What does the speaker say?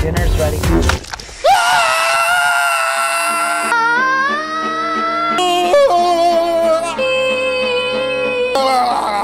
Dinner's ready. Ah!